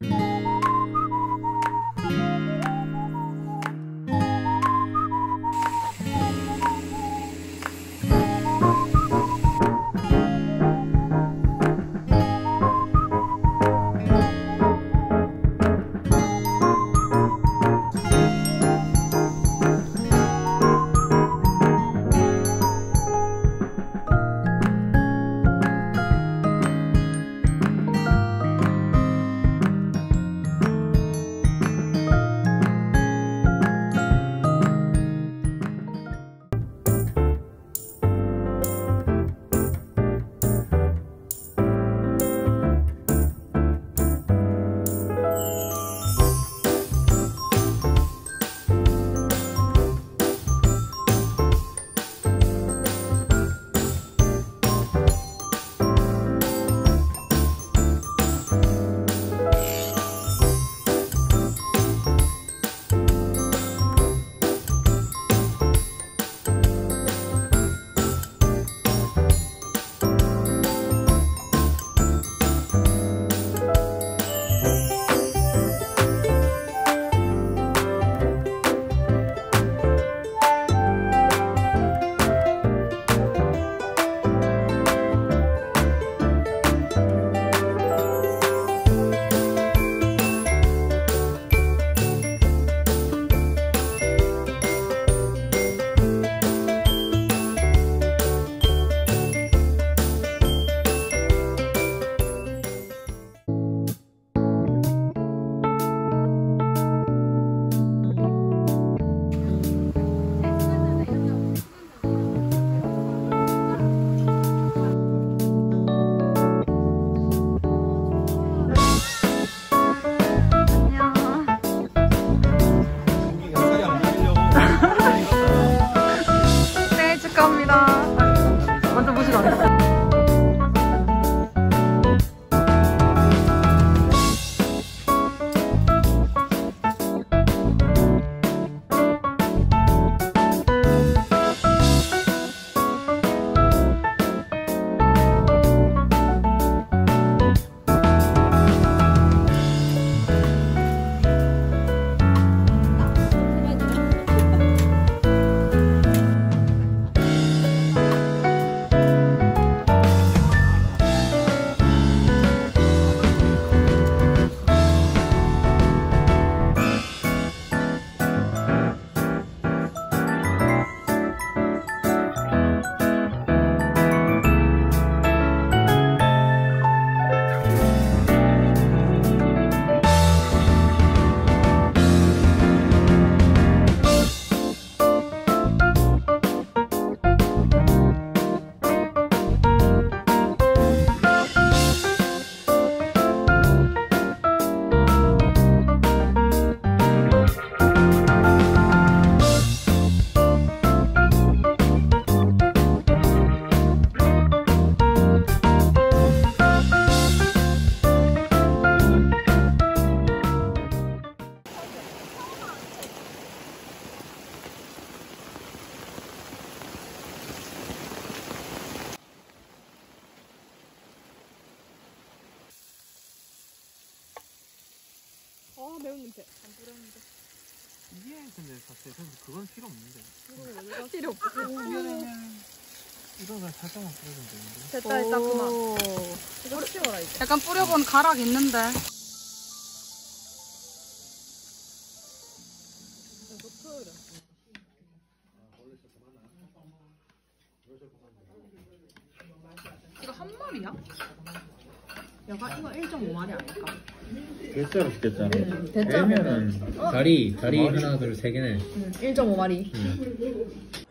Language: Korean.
네, 아 매운 냄새 안 뿌렸는데 이게 근데 사실 근데 그건 필요 없는데 필요 없고. 이거가 살짝만 뿌려주면 되는데 됐다 됐다 그만 이거 치워라 이제 약간 뿌려본 가락 있는데. 이거 한 마리야? 야가 이거 1.5마리 아닐까? 일자로 시켰잖아. 대짜로 되면은 다리 다리 하나 둘 세 개네. 응 1.5마리 아